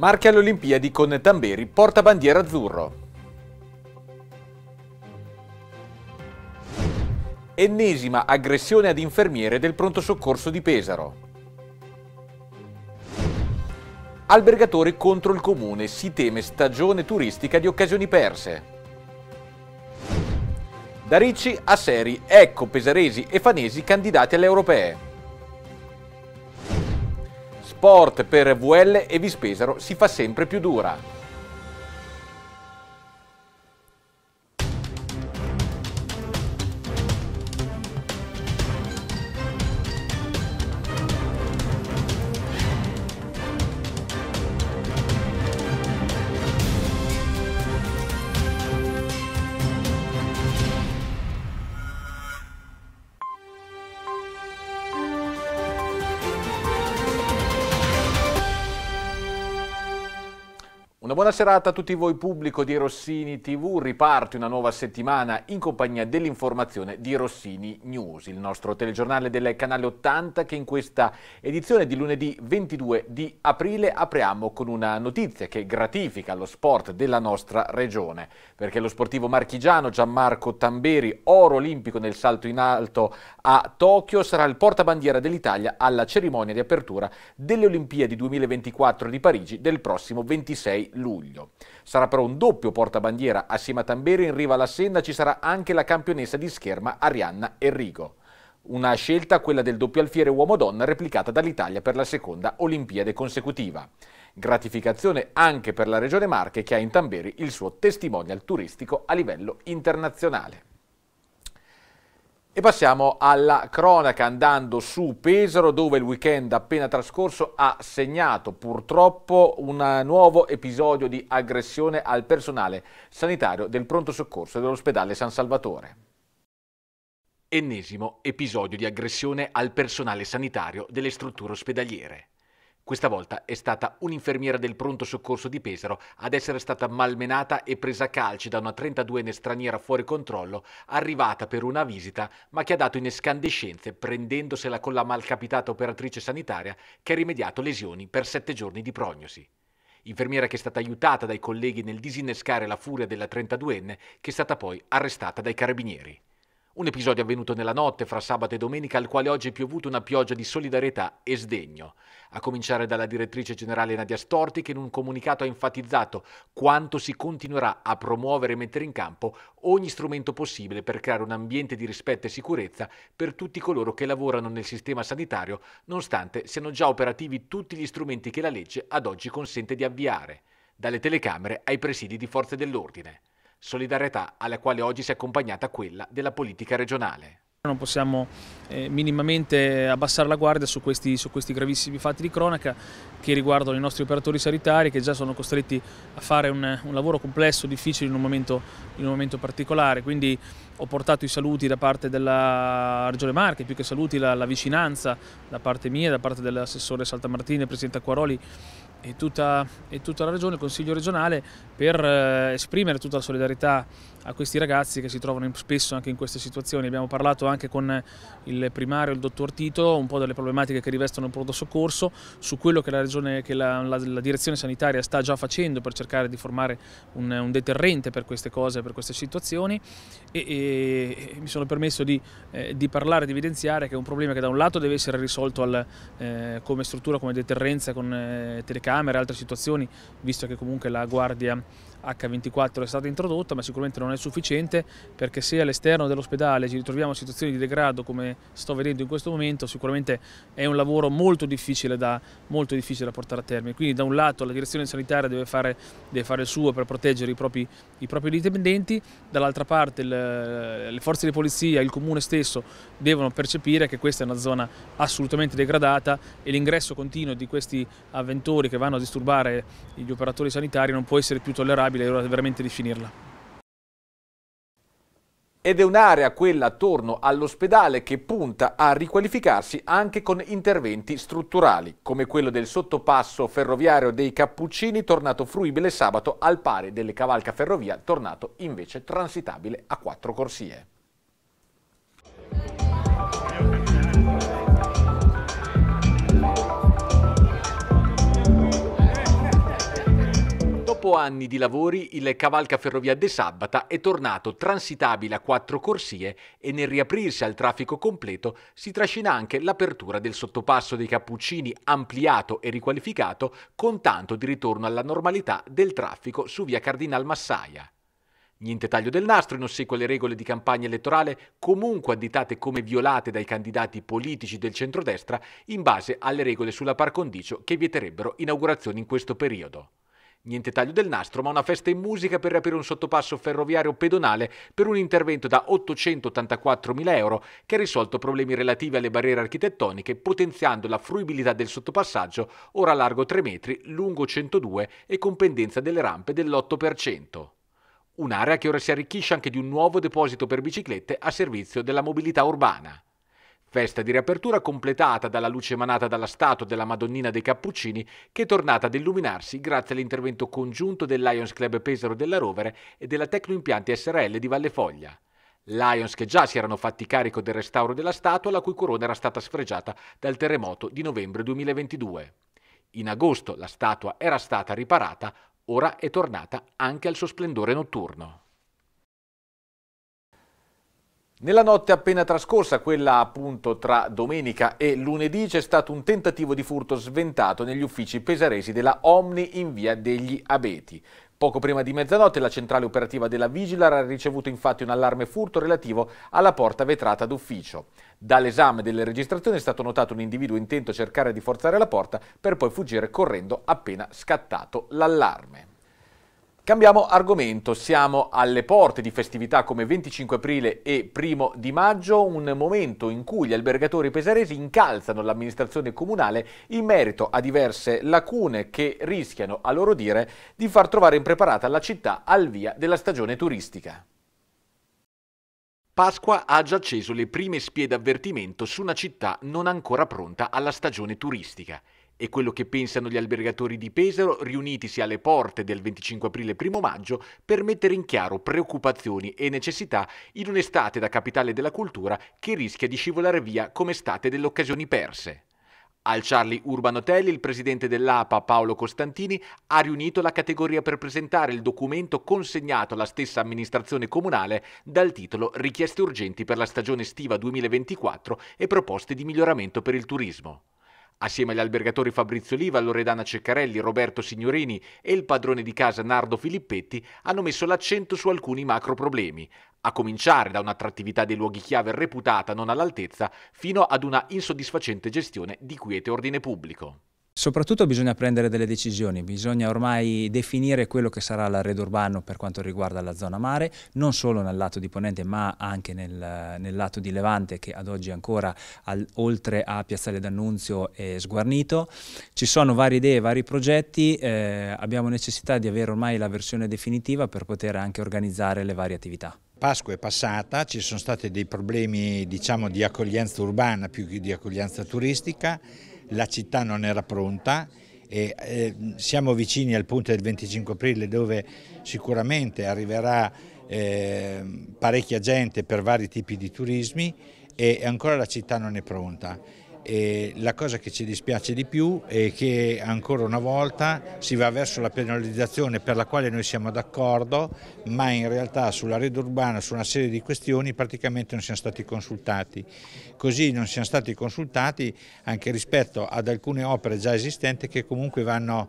Marche alle Olimpiadi con Tamberi, portabandiera azzurro. Ennesima aggressione ad infermiere del pronto soccorso di Pesaro. Albergatori contro il comune, si teme stagione turistica di occasioni perse. Da Ricci a Seri, ecco pesaresi e fanesi candidati alle europee. Sport per VL e Vispesaro si fa sempre più dura. Buona serata a tutti voi pubblico di Rossini TV, riparte una nuova settimana in compagnia dell'informazione di Rossini News, il nostro telegiornale del canale 80 che in questa edizione di lunedì 22 di aprile apriamo con una notizia che gratifica lo sport della nostra regione, perché lo sportivo marchigiano Gianmarco Tamberi, oro olimpico nel salto in alto a Tokyo, sarà il portabandiera dell'Italia alla cerimonia di apertura delle Olimpiadi 2024 di Parigi del prossimo 26 luglio luglio. Sarà però un doppio portabandiera assieme a Tamberi in riva alla Senna ci sarà anche la campionessa di scherma Arianna Enrico. Una scelta, quella del doppio alfiere uomo-donna, replicata dall'Italia per la seconda Olimpiade consecutiva. Gratificazione anche per la Regione Marche che ha in Tamberi il suo testimonial turistico a livello internazionale. E passiamo alla cronaca andando su Pesaro dove il weekend appena trascorso ha segnato purtroppo un nuovo episodio di aggressione al personale sanitario del pronto soccorso dell'ospedale San Salvatore. Ennesimo episodio di aggressione al personale sanitario delle strutture ospedaliere. Questa volta è stata un'infermiera del pronto soccorso di Pesaro ad essere stata malmenata e presa a calci da una 32enne straniera fuori controllo, arrivata per una visita, ma che ha dato in escandescenze prendendosela con la malcapitata operatrice sanitaria che ha rimediato lesioni per sette giorni di prognosi. Infermiera che è stata aiutata dai colleghi nel disinnescare la furia della 32enne, che è stata poi arrestata dai carabinieri. Un episodio avvenuto nella notte fra sabato e domenica al quale oggi è piovuto una pioggia di solidarietà e sdegno, a cominciare dalla direttrice generale Nadia Storti che in un comunicato ha enfatizzato quanto si continuerà a promuovere e mettere in campo ogni strumento possibile per creare un ambiente di rispetto e sicurezza per tutti coloro che lavorano nel sistema sanitario, nonostante siano già operativi tutti gli strumenti che la legge ad oggi consente di avviare, dalle telecamere ai presidi di forze dell'ordine solidarietà alla quale oggi si è accompagnata quella della politica regionale. Non possiamo eh, minimamente abbassare la guardia su questi, su questi, gravissimi fatti di cronaca che riguardano i nostri operatori sanitari che già sono costretti a fare un, un lavoro complesso, difficile in un, momento, in un, momento, particolare. Quindi ho portato i saluti da parte della Regione Marche, più che saluti la, la vicinanza da parte mia, da parte dell'assessore Saltamartini e Presidente Acquaroli e tutta, e tutta, la regione, il Consiglio regionale, per eh, esprimere tutta la solidarietà a questi ragazzi che si trovano spesso anche in queste situazioni. Abbiamo parlato anche con il primario, il dottor Tito, un po' delle problematiche che rivestono il pronto soccorso, su quello che la, regione, che la, la, la direzione sanitaria sta già facendo per cercare di formare un, un deterrente per queste cose, per queste situazioni e, e, e mi sono permesso di, eh, di, parlare, di evidenziare che è un problema che da un lato deve essere risolto al, eh, come struttura, come deterrenza con eh, telecamere e altre situazioni, visto che comunque la Guardia H24 è stata introdotta ma sicuramente non è sufficiente perché se all'esterno dell'ospedale ci ritroviamo in situazioni di degrado come sto vedendo in questo momento sicuramente è un lavoro molto difficile da, molto difficile da portare a termine. Quindi da un lato la direzione sanitaria deve fare, deve fare il suo per proteggere i propri, i propri dipendenti dall'altra parte le, le forze di polizia, il comune stesso devono percepire che questa è una zona assolutamente degradata e l'ingresso continuo di questi avventori che vanno a disturbare gli operatori sanitari non può essere più tollerabile è ora veramente di finirla. Ed è un'area, quella attorno all'ospedale, che punta a riqualificarsi anche con interventi strutturali, come quello del sottopasso ferroviario dei Cappuccini, tornato fruibile sabato al pari delle cavalca ferrovia, tornato invece transitabile a quattro corsie. Dopo anni di lavori, il cavalca ferrovia De Sabata è tornato transitabile a quattro corsie e nel riaprirsi al traffico completo si trascina anche l'apertura del sottopasso dei Cappuccini ampliato e riqualificato con tanto di ritorno alla normalità del traffico su via Cardinal Massaia. Niente taglio del nastro in ossequio alle regole di campagna elettorale, comunque additate come violate dai candidati politici del centrodestra in base alle regole sulla par condicio che vieterebbero inaugurazioni in questo periodo. Niente taglio del nastro, ma una festa in musica per riaprire un sottopasso ferroviario pedonale per un intervento da 884.000 euro che ha risolto problemi relativi alle barriere architettoniche, potenziando la fruibilità del sottopassaggio, ora largo 3 metri, lungo 102 e con pendenza delle rampe dell'8%. Un'area che ora si arricchisce anche di un nuovo deposito per biciclette a servizio della mobilità urbana. Festa di riapertura completata dalla luce emanata dalla statua della Madonnina dei Cappuccini che è tornata ad illuminarsi grazie all'intervento congiunto del Lions Club Pesaro della Rovere e della Tecnoimpianti SRL di Valle Foglia. Lions che già si erano fatti carico del restauro della statua la cui corona era stata sfregiata dal terremoto di novembre 2022. In agosto la statua era stata riparata, ora è tornata anche al suo splendore notturno. Nella notte appena trascorsa, quella appunto tra domenica e lunedì, c'è stato un tentativo di furto sventato negli uffici pesaresi della Omni in via degli Abeti. Poco prima di mezzanotte la centrale operativa della Vigilar ha ricevuto infatti un allarme furto relativo alla porta vetrata d'ufficio. Dall'esame delle registrazioni è stato notato un individuo intento a cercare di forzare la porta per poi fuggire correndo appena scattato l'allarme. Cambiamo argomento, siamo alle porte di festività come 25 aprile e 1 di maggio, un momento in cui gli albergatori pesaresi incalzano l'amministrazione comunale in merito a diverse lacune che rischiano, a loro dire, di far trovare impreparata la città al via della stagione turistica. Pasqua ha già acceso le prime spie d'avvertimento su una città non ancora pronta alla stagione turistica è quello che pensano gli albergatori di Pesaro riunitisi alle porte del 25 aprile e 1 maggio per mettere in chiaro preoccupazioni e necessità in un'estate da capitale della cultura che rischia di scivolare via come estate delle occasioni perse. Al Charlie Urban Hotel il presidente dell'APA Paolo Costantini ha riunito la categoria per presentare il documento consegnato alla stessa amministrazione comunale dal titolo Richieste urgenti per la stagione estiva 2024 e proposte di miglioramento per il turismo. Assieme agli albergatori Fabrizio Oliva, Loredana Ceccarelli, Roberto Signorini e il padrone di casa Nardo Filippetti hanno messo l'accento su alcuni macro problemi, a cominciare da un'attrattività dei luoghi chiave reputata non all'altezza fino ad una insoddisfacente gestione di quiete ordine pubblico. Soprattutto bisogna prendere delle decisioni, bisogna ormai definire quello che sarà l'arredo urbano per quanto riguarda la zona mare, non solo nel lato di Ponente ma anche nel, nel lato di Levante che ad oggi ancora al, oltre a Piazzale d'Annunzio è sguarnito. Ci sono varie idee, vari progetti, eh, abbiamo necessità di avere ormai la versione definitiva per poter anche organizzare le varie attività. Pasqua è passata, ci sono stati dei problemi diciamo, di accoglienza urbana più che di accoglienza turistica, la città non era pronta e eh, siamo vicini al punto del 25 aprile dove sicuramente arriverà eh, parecchia gente per vari tipi di turismi e ancora la città non è pronta. E la cosa che ci dispiace di più è che ancora una volta si va verso la penalizzazione per la quale noi siamo d'accordo, ma in realtà sulla rete urbana, su una serie di questioni praticamente non siamo stati consultati. Così non siamo stati consultati anche rispetto ad alcune opere già esistenti che comunque vanno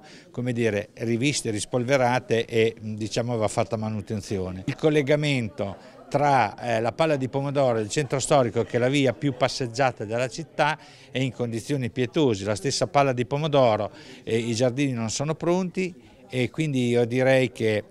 dire, riviste, rispolverate e diciamo va fatta manutenzione. Il collegamento tra eh, la palla di pomodoro e il centro storico che è la via più passeggiata della città è in condizioni pietose, la stessa palla di pomodoro e i giardini non sono pronti e quindi io direi che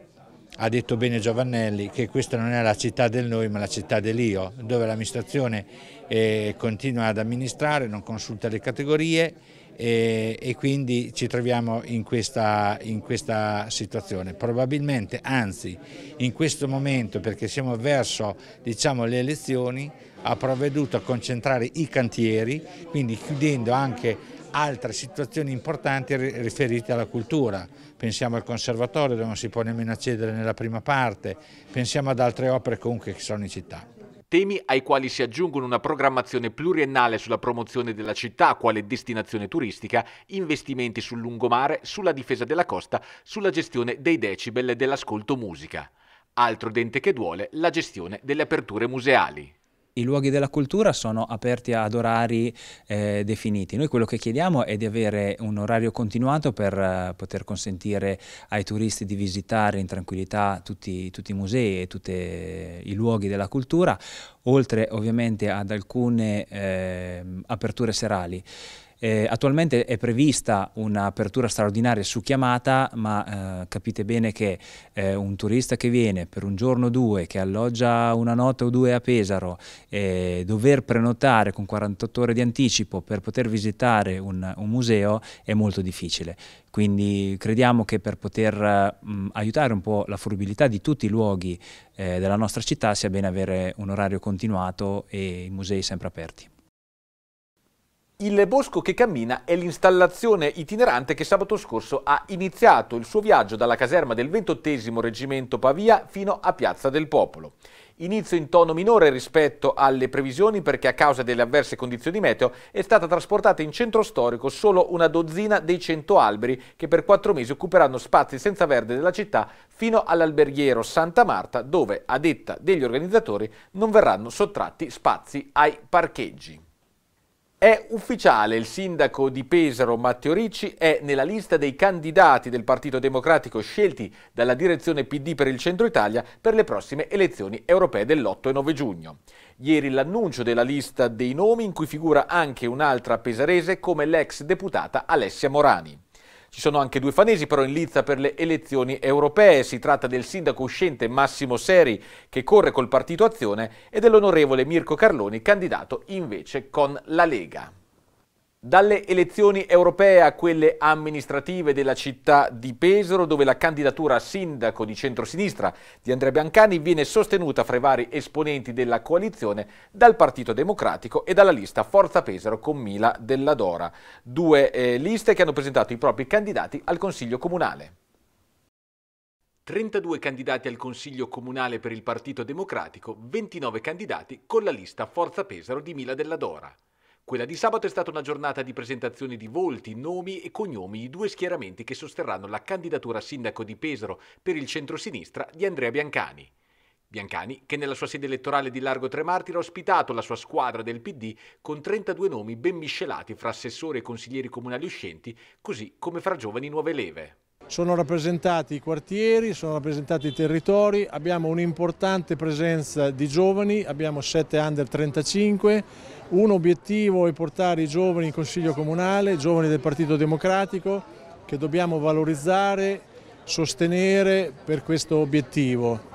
ha detto bene Giovannelli che questa non è la città del noi ma la città dell'io dove l'amministrazione eh, continua ad amministrare, non consulta le categorie e, e quindi ci troviamo in questa, in questa, situazione. Probabilmente, anzi, in questo momento, perché siamo verso diciamo, le elezioni, ha provveduto a concentrare i cantieri, quindi chiudendo anche altre situazioni importanti riferite alla cultura. Pensiamo al conservatorio dove non si può nemmeno accedere nella prima parte, pensiamo ad altre opere comunque che sono in città. Temi ai quali si aggiungono una programmazione pluriennale sulla promozione della città quale destinazione turistica, investimenti sul lungomare, sulla difesa della costa, sulla gestione dei decibel e dell'ascolto musica. Altro dente che duole, la gestione delle aperture museali. I luoghi della cultura sono aperti ad orari eh, definiti. Noi quello che chiediamo è di avere un orario continuato per eh, poter consentire ai turisti di visitare in tranquillità tutti, tutti i musei e tutti i luoghi della cultura, oltre ovviamente ad alcune eh, aperture serali. Eh, attualmente è prevista un'apertura straordinaria su chiamata, ma eh, capite bene che eh, un turista che viene per un giorno o due, che alloggia una notte o due a Pesaro, dover prenotare con 48 ore di anticipo per poter visitare un, un museo è molto difficile. Quindi crediamo che per poter mh, aiutare un po' la fruibilità di tutti i luoghi eh, della nostra città sia bene avere un orario continuato e i musei sempre aperti. Il Bosco che cammina è l'installazione itinerante che sabato scorso ha iniziato il suo viaggio dalla caserma del 28 Reggimento Pavia fino a Piazza del Popolo. Inizio in tono minore rispetto alle previsioni perché a causa delle avverse condizioni meteo è stata trasportata in centro storico solo una dozzina dei 100 alberi che per quattro mesi occuperanno spazi senza verde della città fino all'alberghiero Santa Marta dove, a detta degli organizzatori, non verranno sottratti spazi ai parcheggi. È ufficiale, il sindaco di Pesaro Matteo Ricci è nella lista dei candidati del Partito Democratico scelti dalla direzione PD per il Centro Italia per le prossime elezioni europee dell'8 e 9 giugno. Ieri l'annuncio della lista dei nomi in cui figura anche un'altra pesarese come l'ex deputata Alessia Morani. Ci sono anche due fanesi però in lizza per le elezioni europee. Si tratta del sindaco uscente Massimo Seri che corre col partito Azione e dell'onorevole Mirko Carloni candidato invece con la Lega. Dalle elezioni europee a quelle amministrative della città di Pesaro, dove la candidatura a sindaco di centrosinistra di Andrea Biancani viene sostenuta fra i vari esponenti della coalizione dal Partito Democratico e dalla lista Forza Pesaro con Mila della Dora. Due eh, liste che hanno presentato i propri candidati al Consiglio Comunale. 32 candidati al Consiglio Comunale per il Partito Democratico, 29 candidati con la lista Forza Pesaro di Mila della Dora. Quella di sabato è stata una giornata di presentazione di volti, nomi e cognomi di due schieramenti che sosterranno la candidatura a sindaco di Pesaro per il centrosinistra di Andrea Biancani. Biancani, che nella sua sede elettorale di Largo Tre Martiri ha ospitato la sua squadra del PD con 32 nomi ben miscelati fra assessori e consiglieri comunali uscenti, così come fra giovani nuove leve. Sono rappresentati i quartieri, sono rappresentati i territori, abbiamo un'importante presenza di giovani, abbiamo 7 under 35, un obiettivo è portare i giovani in Consiglio Comunale, i giovani del Partito Democratico, che dobbiamo valorizzare, sostenere per questo obiettivo.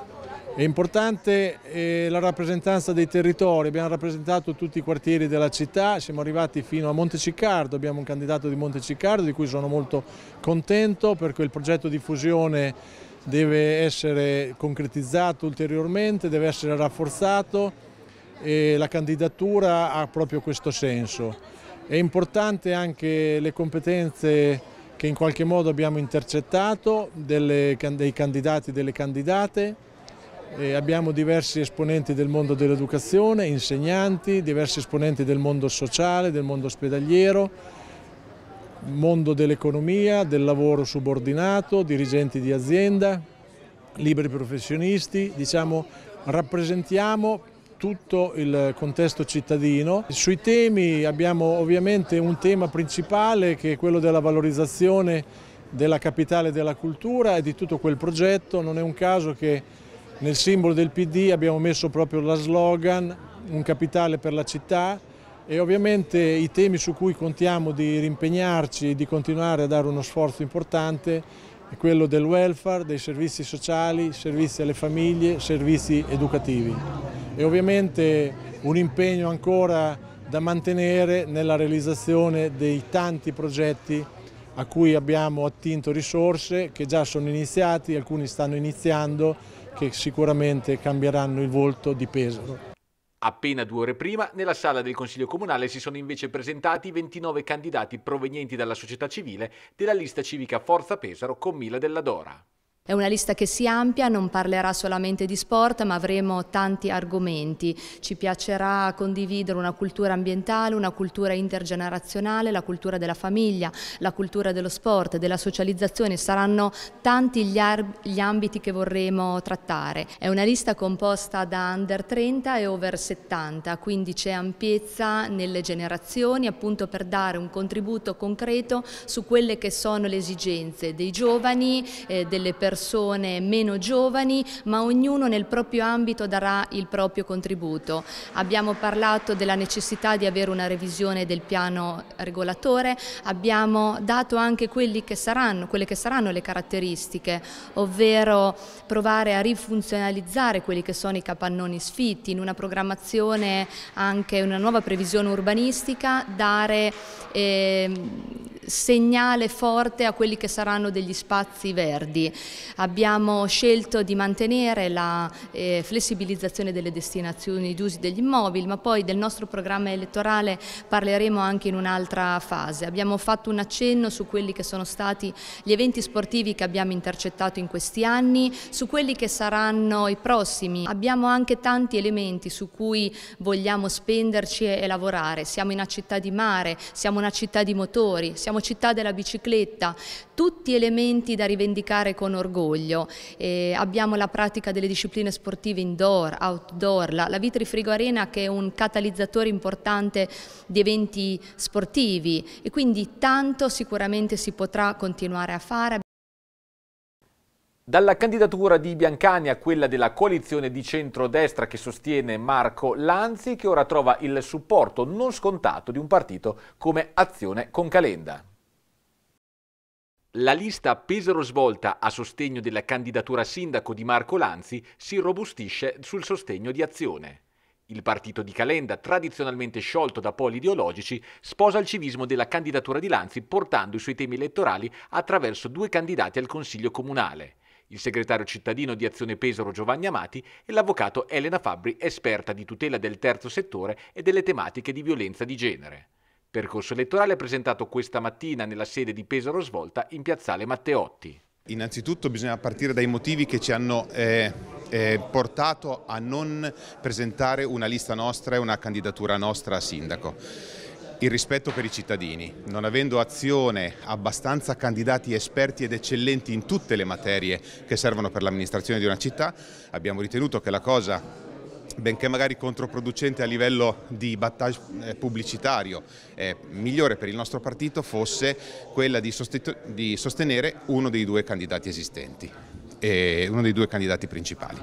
È importante eh, la rappresentanza dei territori, abbiamo rappresentato tutti i quartieri della città, siamo arrivati fino a Monteciccardo, abbiamo un candidato di Monteciccardo di cui sono molto contento perché il progetto di fusione deve essere concretizzato ulteriormente, deve essere rafforzato e la candidatura ha proprio questo senso. È importante anche le competenze che in qualche modo abbiamo intercettato delle, dei candidati e delle candidate, eh, abbiamo diversi esponenti del mondo dell'educazione, insegnanti, diversi esponenti del mondo sociale, del mondo ospedaliero, mondo dell'economia, del lavoro subordinato, dirigenti di azienda, liberi professionisti, diciamo rappresentiamo tutto il contesto cittadino. Sui temi abbiamo ovviamente un tema principale che è quello della valorizzazione della capitale della cultura e di tutto quel progetto. Non è un caso che nel simbolo del PD abbiamo messo proprio la slogan Un capitale per la città e ovviamente i temi su cui contiamo di rimpegnarci e di continuare a dare uno sforzo importante è quello del welfare, dei servizi sociali, servizi alle famiglie, servizi educativi. E ovviamente un impegno ancora da mantenere nella realizzazione dei tanti progetti a cui abbiamo attinto risorse che già sono iniziati, alcuni stanno iniziando che sicuramente cambieranno il volto di Pesaro. Appena due ore prima, nella sala del Consiglio Comunale si sono invece presentati 29 candidati provenienti dalla società civile della lista civica Forza Pesaro con Mila della Dora. È una lista che si ampia, non parlerà solamente di sport, ma avremo tanti argomenti. Ci piacerà condividere una cultura ambientale, una cultura intergenerazionale, la cultura della famiglia, la cultura dello sport, della socializzazione. Saranno tanti gli, gli ambiti che vorremmo trattare. È una lista composta da under 30 e over 70, quindi c'è ampiezza nelle generazioni appunto per dare un contributo concreto su quelle che sono le esigenze dei giovani, eh, delle persone persone meno giovani, ma ognuno nel proprio ambito darà il proprio contributo. Abbiamo parlato della necessità di avere una revisione del piano regolatore, abbiamo dato anche che saranno, quelle che saranno le caratteristiche, ovvero provare a rifunzionalizzare quelli che sono i capannoni sfitti, in una programmazione anche una nuova previsione urbanistica, dare eh, segnale forte a quelli che saranno degli spazi verdi. Abbiamo scelto di mantenere la eh, flessibilizzazione delle destinazioni d'uso degli immobili, ma poi del nostro programma elettorale parleremo anche in un'altra fase. Abbiamo fatto un accenno su quelli che sono stati gli eventi sportivi che abbiamo intercettato in questi anni, su quelli che saranno i prossimi. Abbiamo anche tanti elementi su cui vogliamo spenderci e lavorare. Siamo una città di mare, siamo una città di motori, siamo città della bicicletta, tutti elementi da rivendicare con orgoglio. Eh, abbiamo la pratica delle discipline sportive indoor, outdoor, la, la Vitri Frigo Arena che è un catalizzatore importante di eventi sportivi e quindi tanto sicuramente si potrà continuare a fare. Dalla candidatura di Biancani a quella della coalizione di centrodestra che sostiene Marco Lanzi, che ora trova il supporto non scontato di un partito come Azione con Calenda. La lista Pesaro Svolta a sostegno della candidatura sindaco di Marco Lanzi si robustisce sul sostegno di Azione. Il partito di Calenda, tradizionalmente sciolto da poli ideologici, sposa il civismo della candidatura di Lanzi portando i suoi temi elettorali attraverso due candidati al Consiglio Comunale il segretario cittadino di Azione Pesaro Giovanni Amati e l'avvocato Elena Fabbri, esperta di tutela del terzo settore e delle tematiche di violenza di genere. Percorso elettorale presentato questa mattina nella sede di Pesaro Svolta in piazzale Matteotti. Innanzitutto bisogna partire dai motivi che ci hanno eh, eh, portato a non presentare una lista nostra e una candidatura nostra a sindaco il rispetto per i cittadini. Non avendo azione abbastanza candidati esperti ed eccellenti in tutte le materie che servono per l'amministrazione di una città, abbiamo ritenuto che la cosa benché magari controproducente a livello di battage eh, pubblicitario, eh, migliore per il nostro partito fosse quella di, di sostenere uno dei due candidati esistenti, uno dei due candidati principali.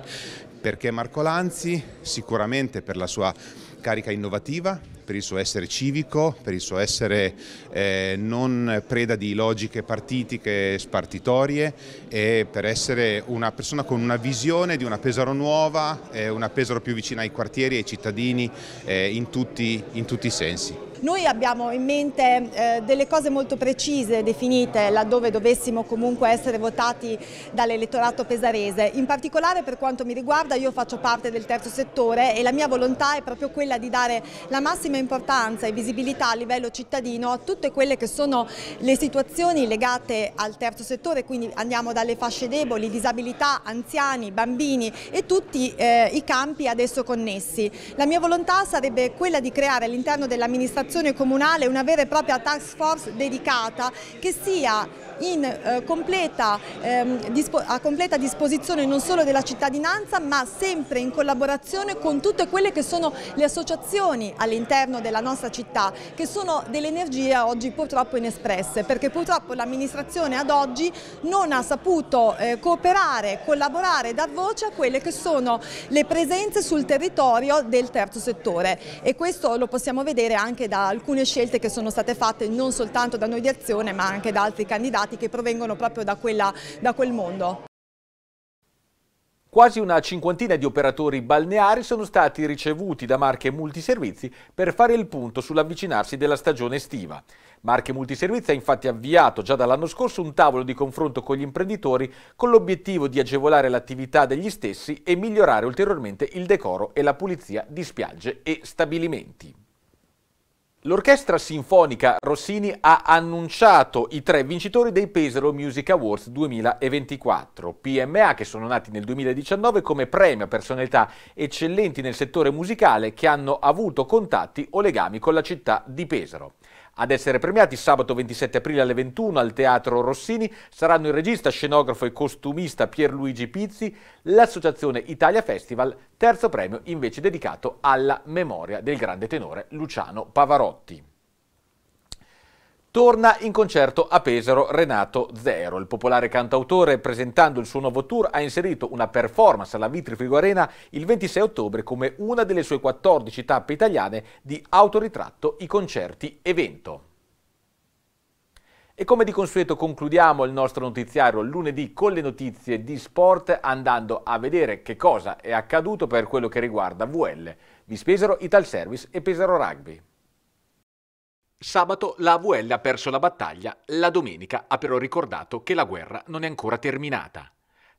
Perché Marco Lanzi? Sicuramente per la sua carica innovativa, per il suo essere civico, per il suo essere eh, non preda di logiche partitiche spartitorie e per essere una persona con una visione di una Pesaro nuova, eh, una Pesaro più vicina ai quartieri ai cittadini eh, in, tutti, in tutti i sensi. Noi abbiamo in mente eh, delle cose molto precise definite laddove dovessimo comunque essere votati dall'elettorato pesarese. In particolare per quanto mi riguarda io faccio parte del terzo settore e la mia volontà è proprio quella di dare la massima importanza e visibilità a livello cittadino a tutte quelle che sono le situazioni legate al terzo settore, quindi andiamo dalle fasce deboli, disabilità, anziani, bambini e tutti eh, i campi adesso connessi. La mia volontà sarebbe quella di creare all'interno dell'amministrazione amministrazione comunale una vera e propria task force dedicata che sia in, eh, completa, ehm, a completa disposizione non solo della cittadinanza ma sempre in collaborazione con tutte quelle che sono le associazioni all'interno della nostra città che sono delle energie oggi purtroppo inespresse perché purtroppo l'amministrazione ad oggi non ha saputo eh, cooperare, collaborare, dar voce a quelle che sono le presenze sul territorio del terzo settore e questo lo possiamo vedere anche da alcune scelte che sono state fatte non soltanto da noi di Azione ma anche da altri candidati che provengono proprio da, quella, da quel mondo. Quasi una cinquantina di operatori balneari sono stati ricevuti da Marche Multiservizi per fare il punto sull'avvicinarsi della stagione estiva. Marche Multiservizi ha infatti avviato già dall'anno scorso un tavolo di confronto con gli imprenditori con l'obiettivo di agevolare l'attività degli stessi e migliorare ulteriormente il decoro e la pulizia di spiagge e stabilimenti. L'Orchestra Sinfonica Rossini ha annunciato i tre vincitori dei Pesaro Music Awards 2024, PMA che sono nati nel 2019 come premio a personalità eccellenti nel settore musicale che hanno avuto contatti o legami con la città di Pesaro. Ad essere premiati sabato 27 aprile alle 21 al Teatro Rossini saranno il regista, scenografo e costumista Pierluigi Pizzi, l'Associazione Italia Festival, terzo premio invece dedicato alla memoria del grande tenore Luciano Pavarotti. Torna in concerto a Pesaro Renato Zero. Il popolare cantautore, presentando il suo nuovo tour, ha inserito una performance alla Vitri Frigo Arena il 26 ottobre come una delle sue 14 tappe italiane di autoritratto I Concerti Evento. E come di consueto concludiamo il nostro notiziario lunedì con le notizie di sport andando a vedere che cosa è accaduto per quello che riguarda VL, Vispesaro Ital Service e Pesaro Rugby. Sabato la AVL ha perso la battaglia, la domenica ha però ricordato che la guerra non è ancora terminata.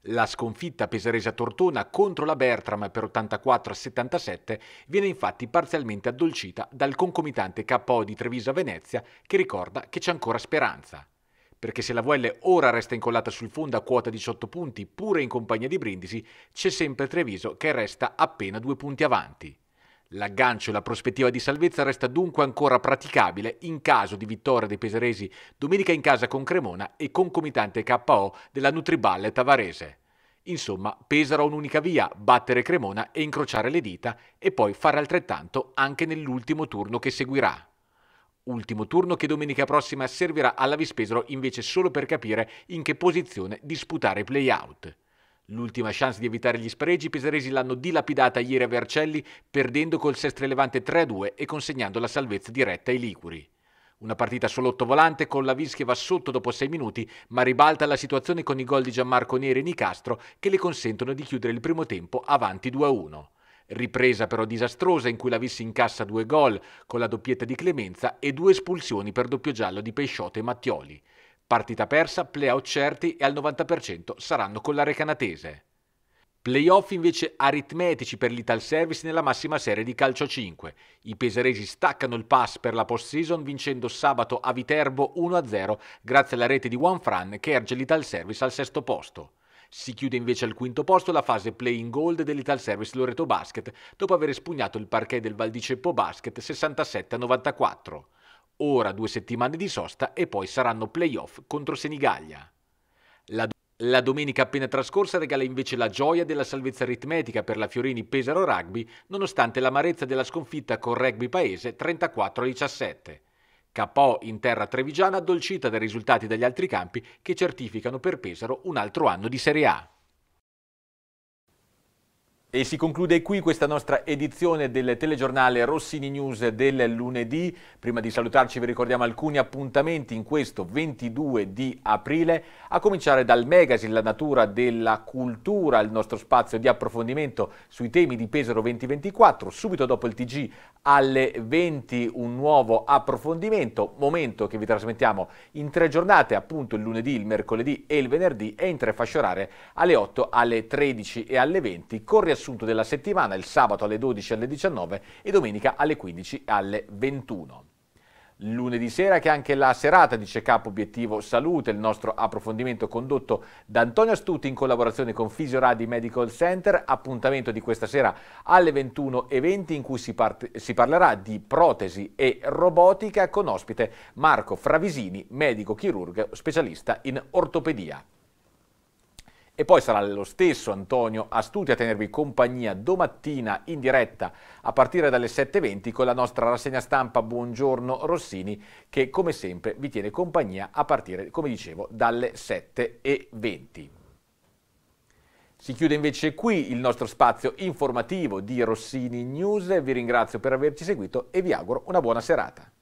La sconfitta pesarese a Tortona contro la Bertram per 84 a 77 viene infatti parzialmente addolcita dal concomitante KO di Treviso a Venezia che ricorda che c'è ancora speranza. Perché se la VL ora resta incollata sul fondo a quota 18 punti pure in compagnia di Brindisi, c'è sempre Treviso che resta appena due punti avanti. L'aggancio e la prospettiva di salvezza resta dunque ancora praticabile in caso di vittoria dei peseresi domenica in casa con Cremona e concomitante KO della Nutriballe Tavarese. Insomma, Pesaro ha un'unica via, battere Cremona e incrociare le dita e poi fare altrettanto anche nell'ultimo turno che seguirà. Ultimo turno che domenica prossima servirà alla Vispesaro invece solo per capire in che posizione disputare i play-out. L'ultima chance di evitare gli spareggi, i pesaresi l'hanno dilapidata ieri a Vercelli, perdendo col Sestre Levante 3-2 e consegnando la salvezza diretta ai Liguri. Una partita volante con la Vis che va sotto dopo 6 minuti, ma ribalta la situazione con i gol di Gianmarco Neri e Nicastro che le consentono di chiudere il primo tempo avanti 2-1. Ripresa però disastrosa in cui la Vis incassa due gol con la doppietta di Clemenza e due espulsioni per doppio giallo di Pesciotto e Mattioli. Partita persa, playout certi e al 90% saranno con la Recanatese. Playoff invece aritmetici per l'Ital Service nella massima serie di calcio 5. I peseresi staccano il pass per la post-season vincendo sabato a Viterbo 1-0 grazie alla rete di Juan Fran che erge l'Ital Service al sesto posto. Si chiude invece al quinto posto la fase play-in gold dell'Ital Service Loreto Basket dopo aver espugnato il parquet del Valdiceppo Basket 67-94. Ora due settimane di sosta e poi saranno playoff contro Senigallia. La, la, domenica appena trascorsa regala invece la gioia della salvezza aritmetica per la Fiorini Pesaro Rugby, nonostante l'amarezza della sconfitta con Rugby Paese 34-17. KO in terra trevigiana addolcita dai risultati degli altri campi che certificano per Pesaro un altro anno di Serie A. E si conclude qui questa nostra edizione del telegiornale Rossini News del lunedì. Prima di salutarci vi ricordiamo alcuni appuntamenti in questo 22 di aprile, a cominciare dal magazine La natura della cultura, il nostro spazio di approfondimento sui temi di Pesaro 2024. Subito dopo il TG alle 20 un nuovo approfondimento, momento che vi trasmettiamo in tre giornate, appunto il lunedì, il mercoledì e il venerdì e in tre fasce orarie alle 8, alle 13 e alle 20 con riassunto della settimana il sabato alle 12 alle 19 e domenica alle 15 alle 21 lunedì sera che anche la serata di check-up obiettivo salute, il nostro approfondimento condotto da Antonio Astuti in collaborazione con Fisioradi Medical Center, appuntamento di questa sera alle 21.20 in cui si, si parlerà di protesi e robotica con ospite Marco Fravisini, medico chirurgo specialista in ortopedia. E poi sarà lo stesso Antonio Astuti a tenervi compagnia domattina in diretta a partire dalle 7.20 con la nostra rassegna stampa Buongiorno Rossini che come sempre vi tiene compagnia a partire, come dicevo, dalle 7.20. Si chiude invece qui il nostro spazio informativo di Rossini News, vi ringrazio per averci seguito e vi auguro una buona serata.